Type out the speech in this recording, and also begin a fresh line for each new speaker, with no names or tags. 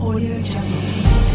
Audio Jungle.